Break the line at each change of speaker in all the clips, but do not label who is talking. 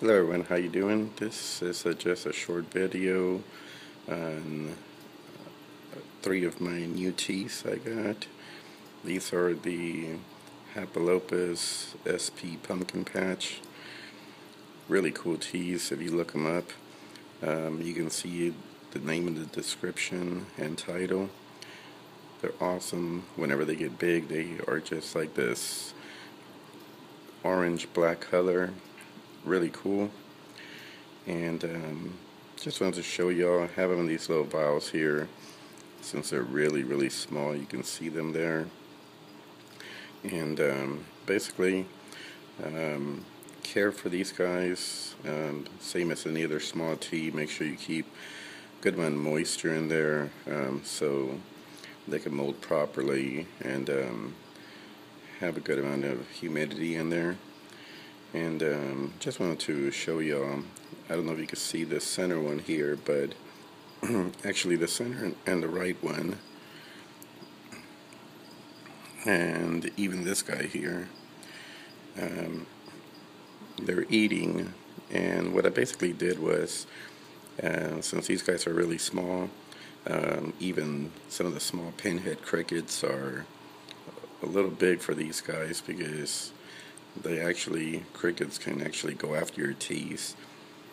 Hello everyone, how you doing? This is a, just a short video on three of my new teas I got. These are the Hapalopus SP Pumpkin Patch. Really cool teas if you look them up. Um, you can see the name in the description and title. They're awesome. Whenever they get big, they are just like this orange black color really cool. And um, just wanted to show y'all, I have them in these little vials here. Since they're really, really small, you can see them there. And um, basically, um, care for these guys, um, same as any other small tea. Make sure you keep good amount of moisture in there um, so they can mold properly and um, have a good amount of humidity in there and um, just wanted to show y'all I don't know if you can see the center one here but actually the center and the right one and even this guy here um, they're eating. And what I basically did was uh, since these guys are really small um, even some of the small pinhead crickets are a little big for these guys because they actually, crickets can actually go after your teeth.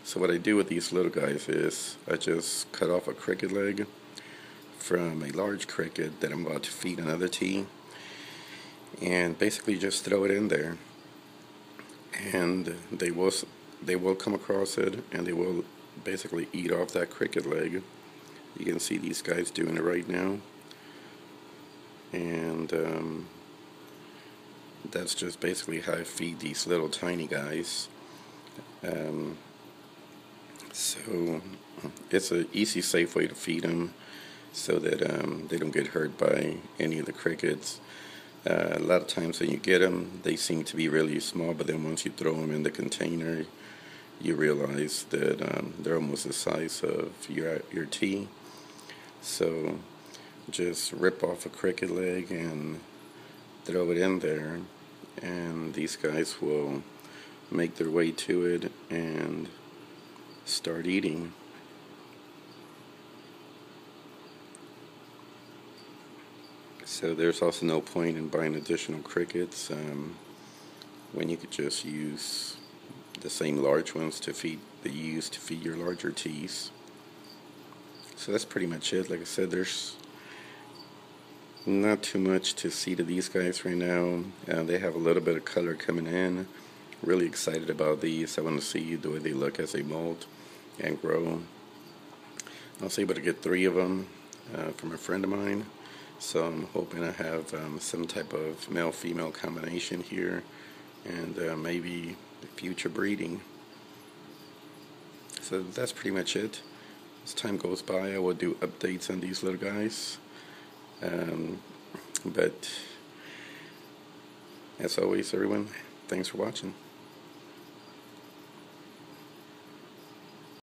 So what I do with these little guys is I just cut off a cricket leg from a large cricket that I'm about to feed another tea and basically just throw it in there. And they will they will come across it and they will basically eat off that cricket leg. You can see these guys doing it right now. And um, that's just basically how I feed these little tiny guys. Um, so it's an easy, safe way to feed them so that um, they don't get hurt by any of the crickets. Uh, a lot of times when you get them, they seem to be really small, but then once you throw them in the container, you realize that um, they're almost the size of your your tea. So just rip off a cricket leg and throw it in there and these guys will make their way to it and start eating. So there's also no point in buying additional crickets um, when you could just use the same large ones to feed that you use to feed your larger teas. So that's pretty much it. Like I said, there's not too much to see to these guys right now. Uh, they have a little bit of color coming in. Really excited about these. I want to see the way they look as they molt and grow. I was able to get three of them uh, from a friend of mine. So I'm hoping I have um, some type of male-female combination here and uh, maybe future breeding. So that's pretty much it. As time goes by, I will do updates on these little guys. Um, but as always, everyone, thanks for watching.